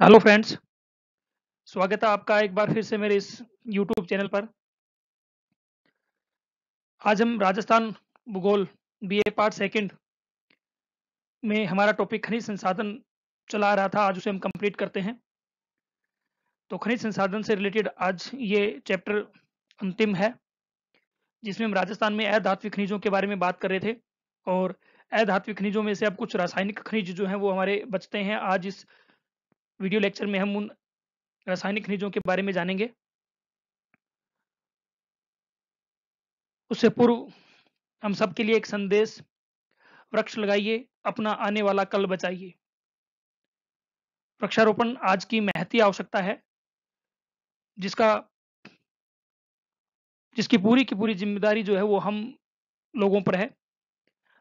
Hello friends, स्वागत है आपका एक बार फिर से मेरे इस यूट्यूब चैनल पर। आज हम राजस्थान भूगोल बीए पार्ट सेकंड में हमारा टॉपिक खनिज संसाधन चला रहा था, आज उसे हम कंप्लीट करते हैं। तो खनिज संसाधन से रिलेटेड आज ये चैप्टर अंतिम है, जिसमें हम राजस्थान में अधात्विक खनिजों के बारे में बात कर रहे थे। और अधात्विक खनिजों में से अब कुछ रासायनिक खनिज जो हैं, वो हमारे बचते हैं। आज इस वीडियो लेक्चर में हम उन रासायनिक खनिजों के बारे में जानेंगे। उससे पूर्व हम सबके लिए एक संदेश, वृक्ष लगाइए, अपना आने वाला कल बचाइए। वृक्षारोपण आज की महती आवश्यकता है, जिसका, जिसकी पूरी की पूरी ज़िम्मेदारी जो है वो हम लोगों पर है।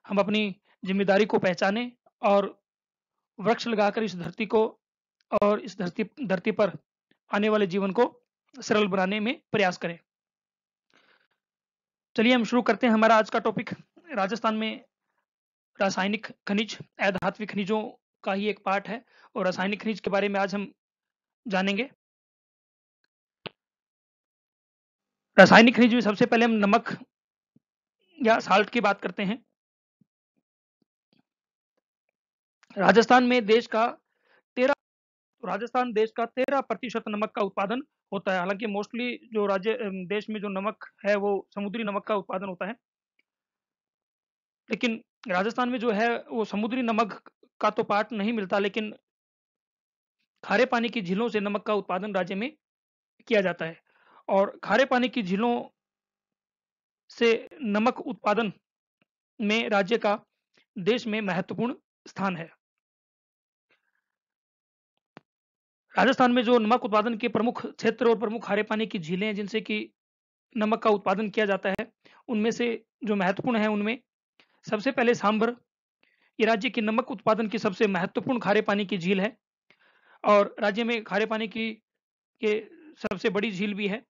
हम अपनी ज़िम्मेदारी को पहचाने और वृक्ष लगाकर इस धरती को और इस धरती धरती पर आने वाले जीवन को सरल बनाने में प्रयास करें। चलिए हम शुरू करते हैं हमारा आज का टॉपिक राजस्थान में रासायनिक खनिज अधात्विक खनिजों का ही एक पार्ट है और रासायनिक खनिज के बारे में आज हम जानेंगे। रासायनिक खनिज में सबसे पहले हम नमक या साल्ट की बात करते हैं। राजस्थान में देश का राजस्थान देश का तेरह प्रतिशत नमक का उत्पादन होता है। हालाँकि मोस्टली जो राज्य देश में जो नमक है, वो समुद्री नमक का उत्पादन होता है। लेकिन राजस्थान में जो है, वो समुद्री नमक का तो पार्ट नहीं मिलता, लेकिन खारे पानी की झीलों से नमक का उत्पादन राज्य में किया जाता है। और खारे पानी की झीलों से नमक उत्पादन में राज्य का देश में महत्वपूर्ण स्थान है। राजस्थान में जो नमक उत्पादन के प्रमुख क्षेत्र और प्रमुख खारे पानी की झीलें हैं, जिनसे कि नमक का उत्पादन किया जाता है, उनमें से जो महत्वपूर्ण है उनमें सबसे पहले सांभर। ये राज्य की नमक उत्पादन की सबसे महत्वपूर्ण खारे पानी की झील है और राज्य में खारे पानी की के सबसे बड़ी झील भी है।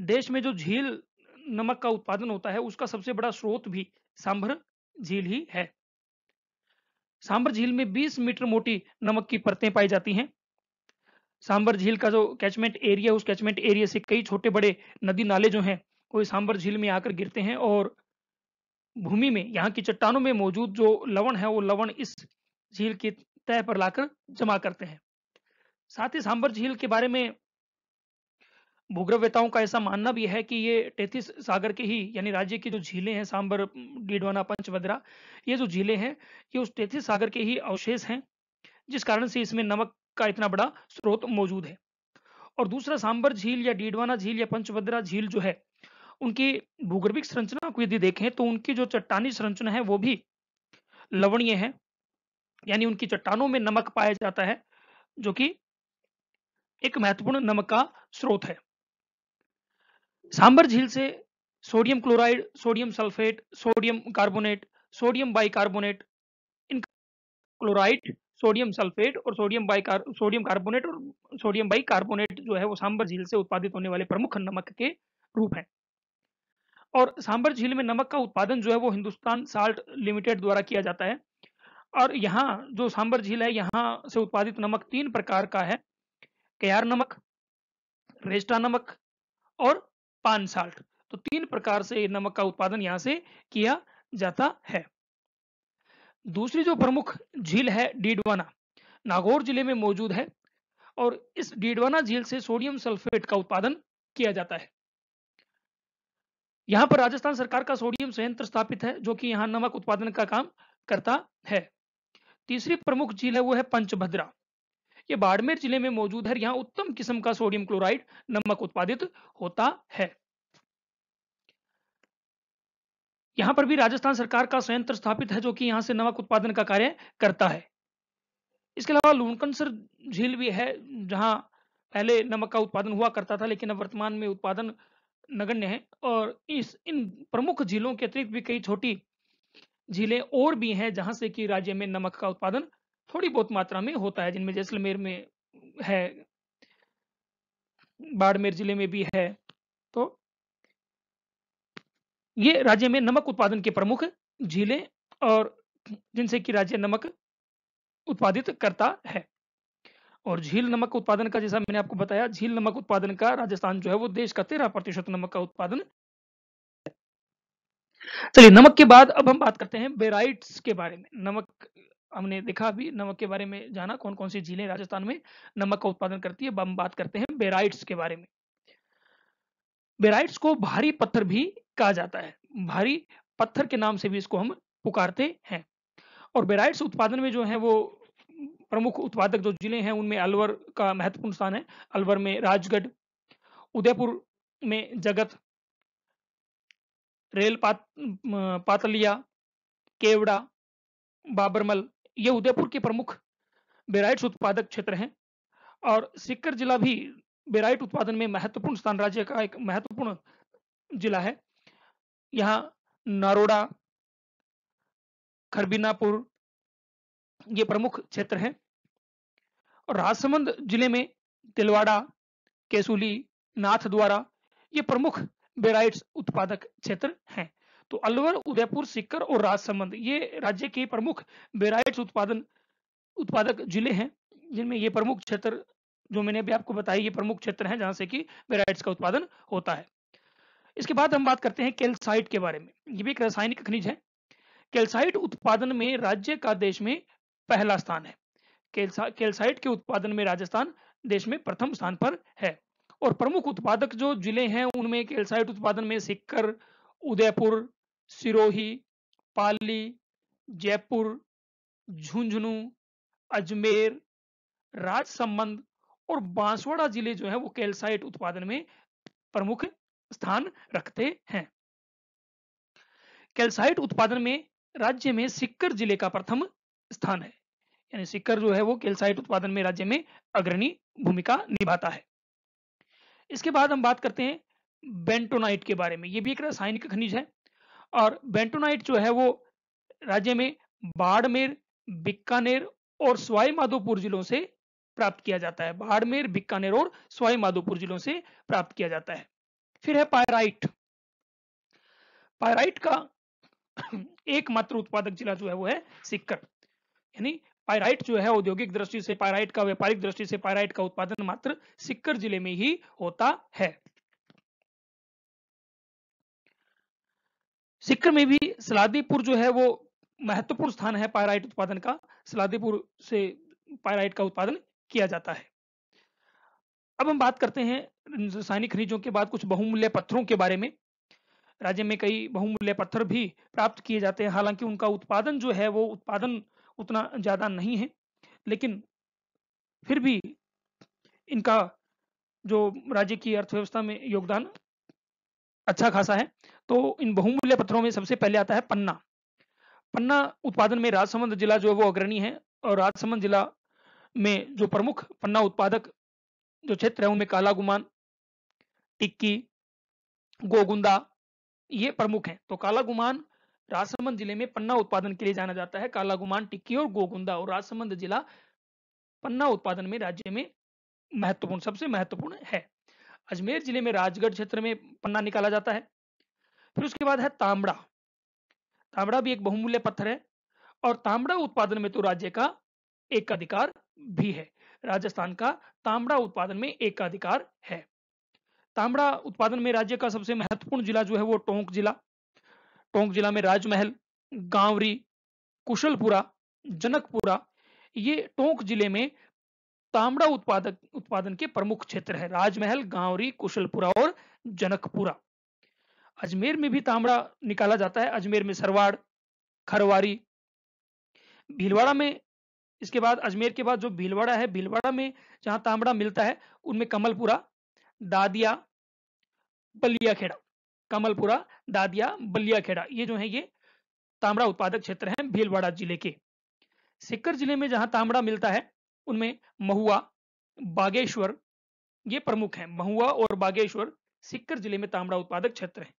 देश में जो झील नमक का उत्पादन होता है, उसका सबसे बड़ा स्रोत भी सांभर झील ही है। सांभर झील में 20 मीटर मोटी नमक की परतें पाई जाती हैं। सांबर झील का जो कैचमेंट एरिया उस कैचमेंट एरिया से कई छोटे बड़े नदी नाले जो हैं, वो सांबर झील में आकर गिरते हैं और भूमि में, यहाँ की चट्टानों में मौजूद जो लवण है, वो लवण इस झील की तह पर लाकर जमा करते हैं। साथ ही सांबर झील के बारे में भूग्रवेताओं का ऐसा मानना भी है कि ये टेथिस सागर के ही, यानी राज्य की जो झीलें हैं, सांबर, डीडवाना, पंचभद्रा, ये जो झीलें हैं, ये उस टेथिस सागर के ही अवशेष हैं, जिस कारण से इसमें नमक का इतना बड़ा स्रोत मौजूद है। और दूसरा, सांबर झील या डीडवाना झील या पंचभद्रा झील जो है, उनकी भूगर्भिक संरचना को यदि देखें तो उनकी जो चट्टानी संरचना है, वो भी लवणीय है। यानी उनकी चट्टानों में नमक पाया जाता है, जो कि एक महत्वपूर्ण नमक का स्रोत है। सांबर झील से sodium chloride, sodium sulphate, sodium carbonate, sodium bicarbonate, इन क्लोराइड सोडियम सल्फेट और सोडियम बाइकार सोडियम कार्बोनेट और सोडियम बाइकार्बोनेट जो है वो सांबर झील से उत्पादित होने वाले प्रमुख नमक के रूप हैं। और सांबर झील में नमक का उत्पादन जो है वो हिंदुस्तान साल्ट लिमिटेड द्वारा किया जाता है। और यहाँ जो सांबर झील है, यहाँ से उत्पादित नमक तीन प्रकार का है। कयार नमक, रेस्टा नमक और पान साल्ट। तो तीन प्रकार से नमक का उत्पादन यहाँ से किया जाता है। दूसरी जो प्रमुख झील है डीडवाना, नागौर ज़िले में मौजूद है और इस डीडवाना झील से सोडियम सल्फेट का उत्पादन किया जाता है। यहाँ पर राजस्थान सरकार का सोडियम संयंत्र स्थापित है, जो कि यहाँ नमक उत्पादन का काम करता है। तीसरी प्रमुख झील है, वो है पंचभद्रा। ये बाड़मेर ज़िले में मौजूद है यहाँ उत्तम किस्म का सोडियम क्लोराइड नमक उत्पादित होता है। यहाँ पर भी राजस्थान सरकार का संयंत्र स्थापित है, जो कि यहाँ से नमक उत्पादन का कार्य करता है। इसके अलावा लूणकनसर झील भी है, जहाँ पहले नमक का उत्पादन हुआ करता था, लेकिन अब वर्तमान में उत्पादन नगण्य है और इस, इन प्रमुख झीलों के अतिरिक्त भी कई छोटी झीलें और भी हैं, जहाँ से कि राज्य में नमक का उत्पादन थोड़ी बहुत मात्रा में होता है, जिनमें जैसलमेर में है, बाड़मेर ज़िले में भी है। ये राज्य में नमक उत्पादन के प्रमुख झीलें और जिनसे कि राज्य नमक उत्पादित करता है। और झील नमक उत्पादन का, जैसा मैंने आपको बताया, झील नमक उत्पादन का राजस्थान जो है वो देश का तेरह प्रतिशत नमक का उत्पादन चलिए, नमक के बाद अब हम बात करते हैं बेराइट्स के बारे में। नमक हमने देखा अभी, नमक के बारे में जाना कौन कौन सी झीलें राजस्थान में नमक का उत्पादन करती है, अब हम बात करते हैं बेराइट्स के बारे में। बेराइट्स को भारी पत्थर भी कहा जाता है। भारी पत्थर के नाम से भी इसको हम पुकारते हैं। और बेराइट्स उत्पादन में जो है वो प्रमुख उत्पादक जो ज़िले हैं उनमें अलवर का महत्वपूर्ण स्थान है। अलवर में राजगढ़, उदयपुर में जगत, रेल पात पातलिया, केवड़ा, बाबरमल, ये उदयपुर के प्रमुख बेराइट्स उत्पादक क्षेत्र हैं। और सिक्कर जिला भी बेराइट उत्पादन में महत्वपूर्ण स्थान, राज्य का एक महत्वपूर्ण जिला है। यहाँ नारोड़ा, खरबीनापुर, ये प्रमुख क्षेत्र हैं। और राजसमंद ज़िले में तिलवाड़ा, केसुली नाथ द्वारा ये प्रमुख बेराइट्स उत्पादक क्षेत्र हैं। तो अलवर, उदयपुर सिक्कर और राजसमंद ये राज्य के प्रमुख बेराइट्स उत्पादन, उत्पादक ज़िले हैं, जिनमें ये प्रमुख क्षेत्र, जो मैंने अभी आपको बताया, ये प्रमुख क्षेत्र हैं, जहाँ से कि बेराइट्स का उत्पादन होता है। इसके बाद हम बात करते हैं कैल्साइट के बारे में। ये भी एक रासायनिक खनिज है। कैल्साइट उत्पादन में राज्य का देश में पहला स्थान है। कैल्साइट के उत्पादन में राजस्थान देश में प्रथम स्थान पर है। और प्रमुख उत्पादक जो ज़िले हैं, उनमें कैल्साइट उत्पादन में सिक्कर, उदयपुर, सिरोही, पाली, जयपुर, झुंझुनू, अजमेर, राजसमंद और बांसवाड़ा ज़िले जो है, वो कैल्साइट उत्पादन में प्रमुख स्थान रखते हैं। कैल्साइट उत्पादन में राज्य में सिक्कर ज़िले का प्रथम स्थान है। यानी सिक्कर जो है वो कैल्साइट उत्पादन में राज्य में अग्रणी भूमिका निभाता है। इसके बाद हम बात करते हैं बेंटोनाइट के बारे में। ये भी एक रासायनिक खनिज है और बेंटोनाइट जो है वो राज्य में बाड़मेर, बीकानेर और सवाई माधोपुर जिलों से प्राप्त किया जाता है। बाड़मेर, बीकानेर और सवाई माधोपुर जिलों से प्राप्त किया जाता है। फिर है पायराइट पायराइट का एकमात्र उत्पादक जिला जो है वो है सिक्कर। यानी पायराइट जो है औद्योगिक दृष्टि से पायराइट का, व्यापारिक दृष्टि से पायराइट का उत्पादन मात्र सिक्कर ज़िले में ही होता है। सिक्कर में भी सलादीपुर जो है वो महत्वपूर्ण स्थान है पायराइट उत्पादन का। सलादीपुर से पायराइट का उत्पादन किया जाता है। अब हम बात करते हैं रासायनिक खनिजों के बाद कुछ बहुमूल्य पत्थरों के बारे में। राज्य में कई बहुमूल्य पत्थर भी प्राप्त किए जाते हैं, हालाँकि उनका उत्पादन जो है वो उत्पादन उतना ज़्यादा नहीं है, लेकिन फिर भी इनका जो राज्य की अर्थव्यवस्था में योगदान अच्छा खासा है तो इन बहुमूल्य पत्थरों में सबसे पहले आता है पन्ना। पन्ना उत्पादन में राजसमंद जिला जो है वो अग्रणी है और राजसमंद जिला में जो प्रमुख पन्ना उत्पादक जो क्षेत्र है उनमें काला गुमान, टिक्की, गोगुंदा, ये प्रमुख हैं। तो काला गुमान राजसमंद ज़िले में पन्ना उत्पादन के लिए जाना जाता है। काला गुमान, टिक्की और गोगुंदा और राजसमंद जिला पन्ना उत्पादन में राज्य में महत्वपूर्ण, सबसे महत्वपूर्ण है। अजमेर ज़िले में राजगढ़ क्षेत्र में पन्ना निकाला जाता है। फिर उसके बाद है तांबड़ा। तांबड़ा भी एक बहुमूल्य पत्थर है और तांबड़ा उत्पादन में तो राज्य का एक अधिकार भी है। राजस्थान का तांबड़ा उत्पादन में एक अधिकार है। तांबड़ा उत्पादन में राज्य का सबसे महत्वपूर्ण जिला जो है वो टोंक जिला। टोंक जिला में राजमहल, गांवरी, कुशलपुरा, जनकपुरा, ये टोंक ज़िले में तांबड़ा उत्पादक, उत्पादन के प्रमुख क्षेत्र है। राजमहल, गांवरी, कुशलपुरा और जनकपुरा। अजमेर में भी तांबड़ा निकाला जाता है। अजमेर में सरवाड़, खरवारी, भीलवाड़ा में इसके बाद अजमेर के बाद जो भीलवाड़ा है, भीलवाड़ा में जहाँ तांबड़ा मिलता है, उनमें कमलपुरा, दादिया बलिया खेड़ा कमलपुरा, दादिया बलिया खेड़ा ये जो है ये तांबड़ा उत्पादक क्षेत्र है भीलवाड़ा ज़िले के। सिक्कर ज़िले में जहाँ तांबड़ा मिलता है, उनमें महुआ, बागेश्वर, ये प्रमुख हैं। महुआ और बागेश्वर सिक्कर ज़िले में तांबड़ा उत्पादक क्षेत्र है।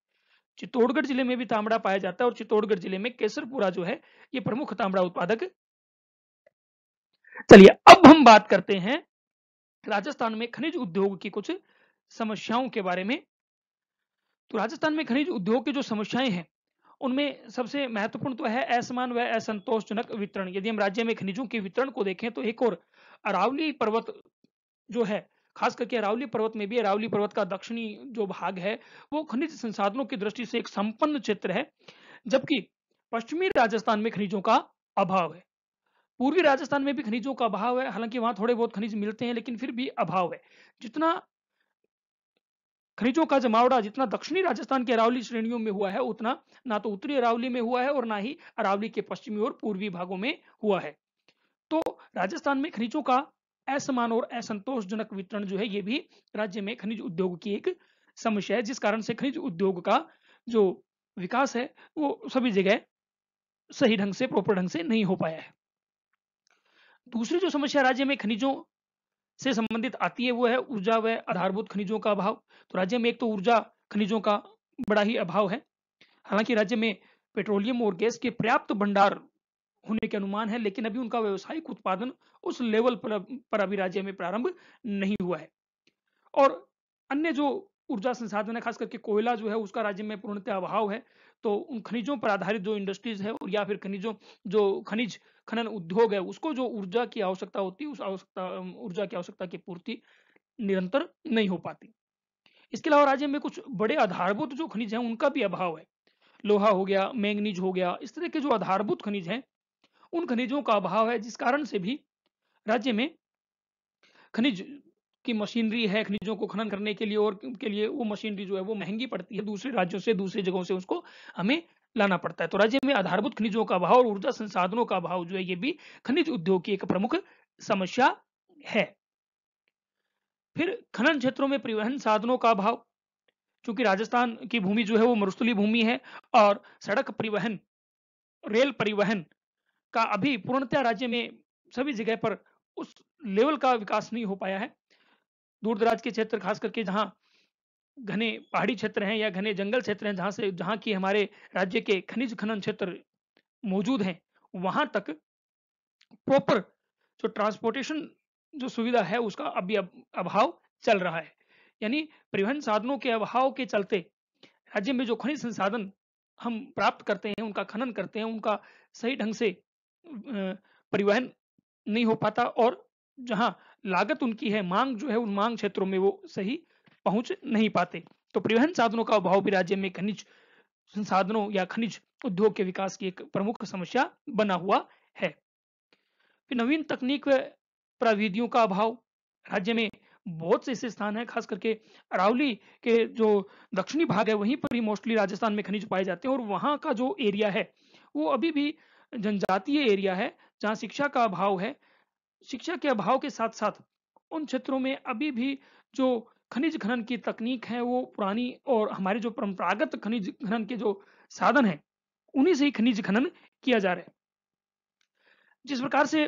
चित्तौड़गढ़ ज़िले में भी तांबड़ा पाया जाता है और चित्तौड़गढ़ ज़िले में केसरपुरा जो है, ये प्रमुख तांबड़ा उत्पादक चलिए, अब हम बात करते हैं राजस्थान में खनिज उद्योग की कुछ समस्याओं के बारे में। तो राजस्थान में खनिज उद्योग की जो समस्याएँ हैं, उनमें सबसे महत्वपूर्ण तो है असमान व असंतोषजनक वितरण। यदि हम राज्य में खनिजों के वितरण को देखें तो एक और अरावली पर्वत जो है, खास करके अरावली पर्वत में भी, अरावली पर्वत का दक्षिणी जो भाग है, वो खनिज संसाधनों की दृष्टि से एक संपन्न क्षेत्र है, जबकि पश्चिमी राजस्थान में खनिजों का अभाव है। पूर्वी राजस्थान में भी खनिजों का अभाव है। हालाँकि वहाँ थोड़े बहुत खनिज मिलते हैं, लेकिन फिर भी अभाव है। जितना खनिजों का जमावड़ा जितना दक्षिणी राजस्थान के अरावली श्रेणियों में हुआ है, उतना ना तो उत्तरी अरावली में हुआ है और ना ही अरावली के पश्चिमी और पूर्वी भागों में हुआ है। तो राजस्थान में खनिजों का असमान और असंतोषजनक वितरण जो है, ये भी राज्य में खनिज उद्योग की एक समस्या है, जिस कारण से खनिज उद्योग का जो विकास है, वो सभी जगह सही ढंग से प्रॉपर ढंग से नहीं हो पाया है। दूसरी जो समस्या राज्य में खनिजों से संबंधित आती है वो है ऊर्जा व आधारभूत खनिजों का अभाव। तो राज्य में एक तो ऊर्जा खनिजों का बड़ा ही अभाव है। हालाँकि राज्य में पेट्रोलियम और गैस के पर्याप्त भंडार होने के अनुमान है लेकिन अभी उनका व्यवसायिक उत्पादन उस लेवल पर, पर अभी राज्य में प्रारंभ नहीं हुआ है। और अन्य जो ऊर्जा संसाधन है खास करके कोयला जो है उसका राज्य में पूर्णतः अभाव है। तो उन खनिजों पर आधारित जो इंडस्ट्रीज़ है या फिर खनिजों, जो खनिज खनन उद्योग है, उसको जो ऊर्जा की आवश्यकता होती है उस आवश्यकता, ऊर्जा की आवश्यकता की पूर्ति निरंतर नहीं हो पाती। इसके अलावा राज्य में कुछ बड़े आधारभूत जो खनिज हैं, उनका भी अभाव है। लोहा हो गया, मैंगनीज हो गया, इस तरह के जो आधारभूत खनिज हैं, उन खनिजों का अभाव है, जिस कारण से भी राज्य में खनिज की मशीनरी है खनिजों को खनन करने के लिए और के लिए वो मशीनरी जो है वो महँगी पड़ती है, दूसरे राज्यों से, दूसरी जगहों से उसको हमें लाना पड़ता है। तो राज्य में आधारभूत खनिजों का अभाव और ऊर्जा संसाधनों का अभाव जो है, ये भी खनिज उद्योग की एक प्रमुख समस्या है। फिर खनन क्षेत्रों में परिवहन साधनों का अभाव क्योंकि राजस्थान की भूमि जो है वो मरुस्थली भूमि है और सड़क परिवहन, रेल परिवहन का अभी पूर्णतः राज्य में सभी जगह पर उस लेवल का विकास नहीं हो पाया है। दूर दराज के क्षेत्र, खास करके जहाँ घने पहाड़ी क्षेत्र हैं या घने जंगल क्षेत्र हैं, जहाँ से, जहाँ की हमारे राज्य के खनिज खनन क्षेत्र मौजूद हैं, वहाँ तक प्रॉपर जो ट्रांसपोर्टेशन जो सुविधा है, उसका अभी अभाव चल रहा है। यानी परिवहन साधनों के अभाव के चलते राज्य में जो खनिज संसाधन हम प्राप्त करते हैं, उनका खनन करते हैं, उनका सही ढंग से परिवहन नहीं हो पाता और जहाँ लागत उनकी है, मांग जो है उन मांग क्षेत्रों में वो सही पहुँच नहीं पाते। तो परिवहन साधनों का अभाव भी राज्य में खनिज संसाधनों या खनिज उद्योग के विकास की एक प्रमुख समस्या बना हुआ है। फिर नवीन तकनीक प्रविधियों का अभाव, राज्य में बहुत से ऐसे स्थान है, खास करके अरावली के जो दक्षिणी भाग है, वहीं पर ही मोस्टली राजस्थान में खनिज पाए जाते हैं और वहाँ का जो एरिया है, वो अभी भी जनजातीय एरिया है, जहाँ शिक्षा का अभाव है शिक्षा के अभाव के साथ साथ उन क्षेत्रों में अभी भी जो खनिज खनन की तकनीक है, वो पुरानी और हमारे जो परंपरागत खनिज खनन के जो साधन है, उन्हीं से ही खनिज खनन किया जा रहा है। जिस प्रकार से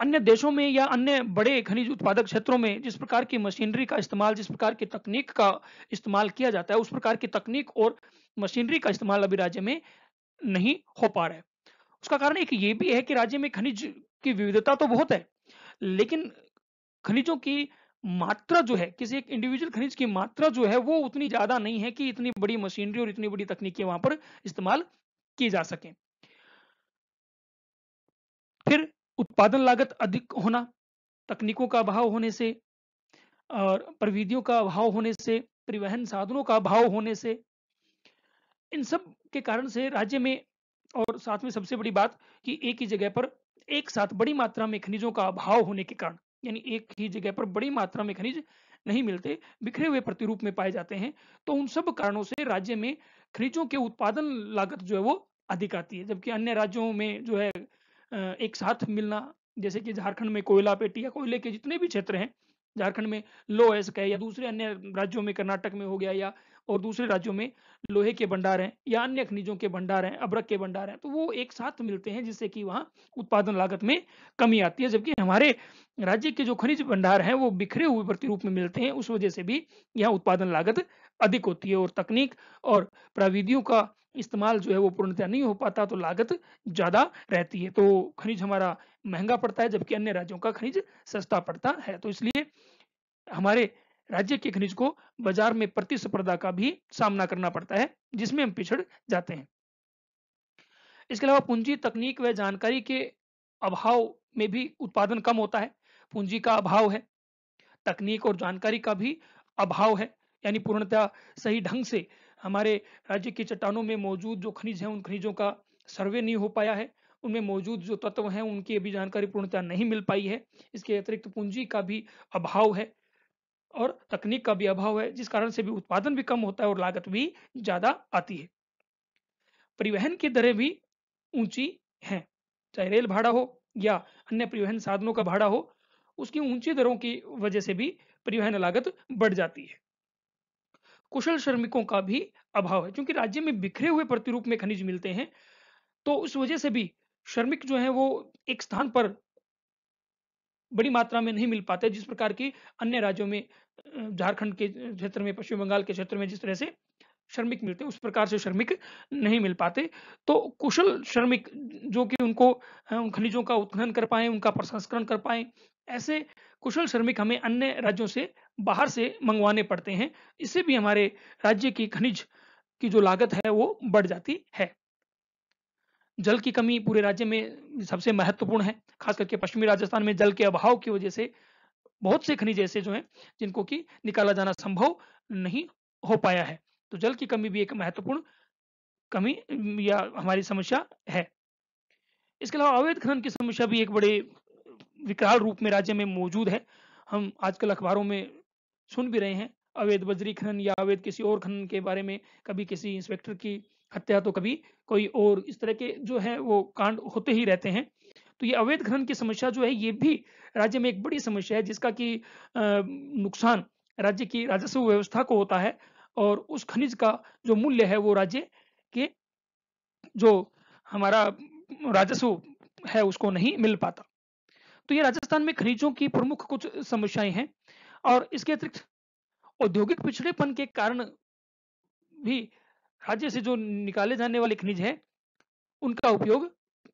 अन्य देशों में या अन्य बड़े खनिज उत्पादक क्षेत्रों में जिस प्रकार की मशीनरी का इस्तेमाल, जिस प्रकार की तकनीक का इस्तेमाल किया जाता है, उस प्रकार की तकनीक और मशीनरी का इस्तेमाल अभी राज्य में नहीं हो पा रहा है। उसका कारण एक ये भी है कि राज्य में खनिज की विविधता तो बहुत है, लेकिन खनिजों की मात्रा जो है, किसी एक इंडिविजुअल खनिज की मात्रा जो है, वो उतनी ज़्यादा नहीं है कि इतनी बड़ी मशीनरी और इतनी बड़ी तकनीकें वहाँ पर इस्तेमाल की जा सके। फिर उत्पादन लागत अधिक होना, तकनीकों का अभाव होने से और प्रविधियों का अभाव होने से, परिवहन साधनों का अभाव होने से, इन सब के कारण से राज्य में और साथ में सबसे बड़ी बात कि एक ही जगह पर एक साथ बड़ी मात्रा में खनिजों का अभाव होने के कारण, यानी एक ही जगह पर बड़ी मात्रा में खनिज नहीं मिलते, बिखरे हुए प्रतिरूप में पाए जाते हैं तो उन सब कारणों से राज्य में खनिजों के उत्पादन लागत जो है वो अधिक आती है। जबकि अन्य राज्यों में जो है एक साथ मिलना, जैसे कि झारखंड में कोयला पेटी या कोयले के जितने भी क्षेत्र हैं, झारखंड में लो एस्क है या दूसरे अन्य राज्यों में कर्नाटक में हो गया या और दूसरे राज्यों में लोहे के भंडार हैं या अन्य खनिजों के भंडार हैं अब्रक के भंडार हैं तो वो एक साथ मिलते हैं जिससे कि वहाँ उत्पादन लागत में कमी आती है। जबकि हमारे राज्य के जो खनिज भंडार हैं, वो बिखरे हुए प्रतिरूप में मिलते हैं, उस वजह से भी यहाँ उत्पादन लागत अधिक होती है और तकनीक और प्रविधियों का इस्तेमाल जो है वो पूर्णतः नहीं हो पाता तो लागत ज़्यादा रहती है। तो खनिज हमारा महँगा पड़ता है, जबकि अन्य राज्यों का खनिज सस्ता पड़ता है। तो इसलिए हमारे राज्य के खनिज को बाज़ार में प्रतिस्पर्धा का भी सामना करना पड़ता है, जिसमें हम पिछड़ जाते हैं। इसके अलावा पूंजी तकनीक व जानकारी के अभाव में भी उत्पादन कम होता है, पूंजी का अभाव है, तकनीक और जानकारी का भी अभाव है, यानी पूर्णतः सही ढंग से हमारे राज्य की चट्टानों में मौजूद जो खनिज हैं, उन खनिजों का सर्वे नहीं हो पाया है, उनमें मौजूद जो तत्व हैं, उनकी अभी जानकारी पूर्णतः नहीं मिल पाई है, इसके अतिरिक्त पूंजी का भी अभाव है और तकनीक का भी अभाव है, जिस कारण से भी उत्पादन भी कम होता है और लागत भी ज़्यादा आती है। परिवहन की दरें भी ऊँची हैं, चाहे रेल भाड़ा हो या अन्य परिवहन साधनों का भाड़ा हो, उसकी ऊँची दरों की वजह से भी परिवहन लागत बढ़ जाती है। कुशल श्रमिकों का भी अभाव है, क्योंकि राज्य में बिखरे हुए प्रतिरूप में खनिज मिलते हैं तो उस वजह से भी श्रमिक जो है वो एक स्थान पर बड़ी मात्रा में नहीं मिल पाते जिस प्रकार की अन्य राज्यों में झारखंड के क्षेत्र में, पश्चिम बंगाल के क्षेत्र में जिस तरह से श्रमिक मिलते हैं, उस प्रकार से श्रमिक नहीं मिल पाते। तो कुशल श्रमिक जो कि उनको उन खनिजों का उत्खनन कर पाए, उनका प्रसंस्करण कर पाए, ऐसे कुशल श्रमिक हमें अन्य राज्यों से बाहर से मंगवाने पड़ते हैं। इससे भी हमारे राज्य की खनिज की जो लागत है वो बढ़ जाती है। जल की कमी पूरे राज्य में सबसे महत्वपूर्ण है, खास करके पश्चिमी राजस्थान में जल के अभाव की वजह से, बहुत से खनिज ऐसे जो हैं, जिनको कि निकाला जाना संभव नहीं हो पाया है। तो जल की कमी भी एक महत्वपूर्ण कमी या हमारी समस्या है। इसके अलावा अवैध खनन की समस्या भी एक बड़े विकराल रूप में राज्य में मौजूद है। हम आजकल अखबारों में सुन भी रहे हैं, अवैध बजरी खनन या अवैध किसी और खनन के बारे में, कभी किसी इंस्पेक्टर की हत्या तो कभी कोई और इस तरह के जो है वो कांड होते ही रहते हैं। तो ये अवैध खनन की समस्या जो है, ये भी राज्य में एक बड़ी समस्या है, जिसका कि नुकसान राज्य की राजस्व व्यवस्था को होता है और उस खनिज का जो मूल्य है, वो राज्य के जो हमारा राजस्व है, उसको नहीं मिल पाता। तो ये राजस्थान में खनिजों की प्रमुख कुछ समस्याएँ हैं और इसके अतिरिक्त औद्योगिक पिछड़ेपन के कारण भी राज्य से जो निकाले जाने वाले खनिज है, उनका उपयोग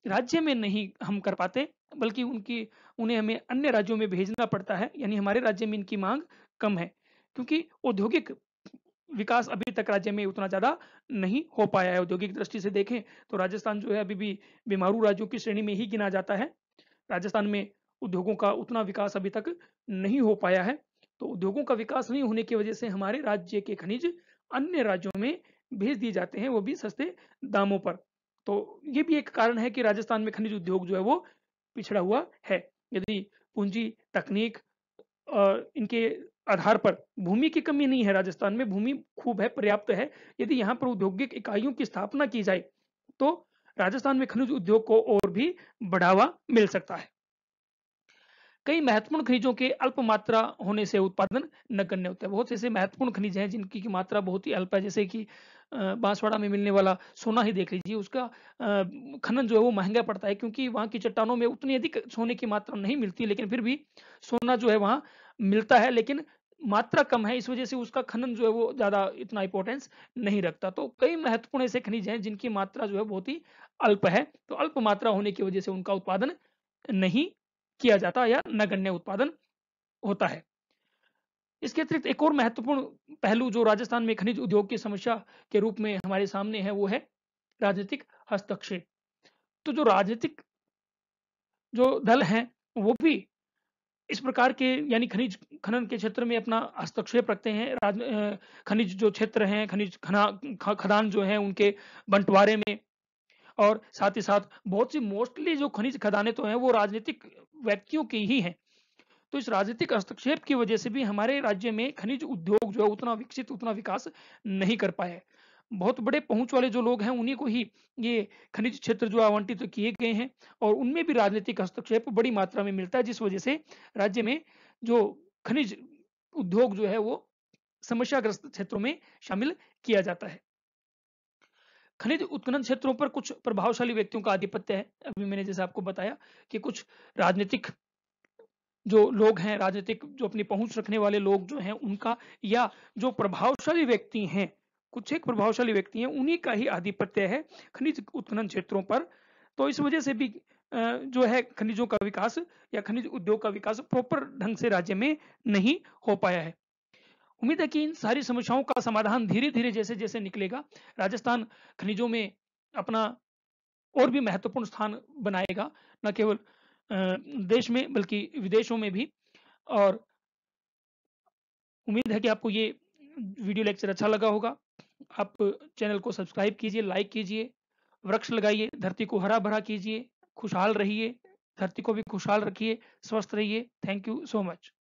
राज्य में नहीं हम कर पाते, बल्कि उनकी, उन्हें हमें अन्य राज्यों में भेजना पड़ता है, यानी हमारे राज्य में इनकी मांग कम है, क्योंकि औद्योगिक विकास अभी तक राज्य में उतना ज़्यादा नहीं हो पाया है। औद्योगिक दृष्टि से देखें तो राजस्थान जो है अभी भी बीमारू राज्यों की श्रेणी में ही गिना जाता है। राजस्थान में उद्योगों का उतना विकास अभी तक नहीं हो पाया है तो उद्योगों का विकास नहीं होने की वजह से हमारे राज्य के खनिज अन्य राज्यों में भेज दिए जाते हैं, वो भी सस्ते दामों पर। तो ये भी एक कारण है कि राजस्थान में खनिज उद्योग जो है, वो पिछड़ा हुआ है। यदि पूंजी, तकनीक और इनके आधार पर भूमि की कमी नहीं है राजस्थान में, भूमि खूब है, पर्याप्त है। यदि यहाँ पर औद्योगिक इकाइयों की स्थापना की जाए तो राजस्थान में खनिज उद्योग को और भी बढ़ावा मिल सकता है। कई महत्वपूर्ण खनिजों के अल्प मात्रा होने से उत्पादन नगण्य होता है। बहुत ऐसे महत्वपूर्ण खनिज हैं जिनकी की मात्रा बहुत ही अल्प है, जैसे कि बांसवाड़ा में मिलने वाला सोना ही देख लीजिए। उसका खनन जो है वो महँगा पड़ता है क्योंकि वहाँ की चट्टानों में उतनी अधिक सोने की मात्रा नहीं मिलती लेकिन फिर भी सोना जो है वहाँ मिलता है, लेकिन मात्रा कम है। इस वजह से उसका खनन जो है वो ज़्यादा इतना इंपॉर्टेंस नहीं रखता। तो कई महत्वपूर्ण ऐसे खनिज हैं जिनकी मात्रा जो है बहुत ही अल्प है। तो अल्प मात्रा होने की वजह से उनका उत्पादन नहीं किया जाता या नगण्य उत्पादन होता है। इसके अतिरिक्त एक और महत्वपूर्ण पहलू जो राजस्थान में खनिज उद्योग की समस्या के रूप में हमारे सामने है, वो है राजनीतिक हस्तक्षेप। तो जो राजनीतिक जो दल हैं, वो भी इस प्रकार के, यानी खनिज खनन के क्षेत्र में अपना हस्तक्षेप रखते हैं। राज खनिज जो क्षेत्र हैं, खनिज खना खदान जो हैं, उनके बंटवारे में और साथ ही साथ बहुत सी मोस्टली जो खनिज खदानें तो हैं, वो राजनीतिक व्यक्तियों की ही हैं। तो इस राजनीतिक हस्तक्षेप की वजह से भी हमारे राज्य में खनिज उद्योग जो है उतना विकसित, उतना विकास नहीं कर पाए बहुत बड़े पहुँच वाले जो लोग हैं, उन्हीं को ही ये खनिज क्षेत्र जो आवंटित तो किए गए हैं और उनमें भी राजनीतिक हस्तक्षेप बड़ी मात्रा में मिलता है, जिस वजह से राज्य में जो खनिज उद्योग जो है वो समस्याग्रस्त क्षेत्रों में शामिल किया जाता है। खनिज उत्खनन क्षेत्रों पर कुछ प्रभावशाली व्यक्तियों का आधिपत्य है। अभी मैंने जैसे आपको बताया कि कुछ राजनीतिक जो लोग हैं, राजनीतिक जो अपनी पहुँच रखने वाले लोग जो हैं, उनका या जो प्रभावशाली व्यक्ति हैं, कुछ एक प्रभावशाली व्यक्ति हैं, उन्हीं का ही आधिपत्य है खनिज उत्खनन क्षेत्रों पर। तो इस वजह से भी जो है खनिजों का विकास या खनिज उद्योग का विकास प्रॉपर ढंग से राज्य में नहीं हो पाया है। उम्मीद है कि इन सारी समस्याओं का समाधान धीरे धीरे जैसे जैसे निकलेगा, राजस्थान खनिजों में अपना और भी महत्वपूर्ण स्थान बनाएगा, न केवल देश में बल्कि विदेशों में भी। और उम्मीद है कि आपको ये वीडियो लेक्चर अच्छा लगा होगा। आप चैनल को सब्सक्राइब कीजिए, लाइक कीजिए, वृक्ष लगाइए, धरती को हरा भरा कीजिए, खुशहाल रहिए, धरती को भी खुशहाल रखिए, स्वस्थ रहिए। Thank you so much.